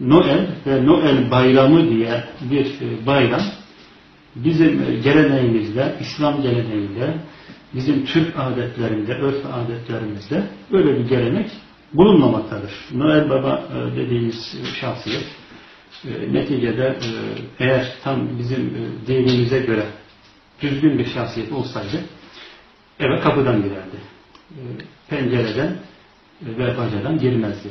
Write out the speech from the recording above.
Noel ve Noel bayramı diye bir e, bayram bizim e, geleneğimizde, İslam geleneğinde, bizim Türk adetlerinde, örf adetlerimizde böyle bir gelenek bulunmamaktadır. Noel Baba e, dediğimiz şahsiyet neticede eğer tam bizim dinimize göre düzgün bir şahsiyet olsaydı eve kapıdan girerdi. Pencereden ve bacadan girmezdi.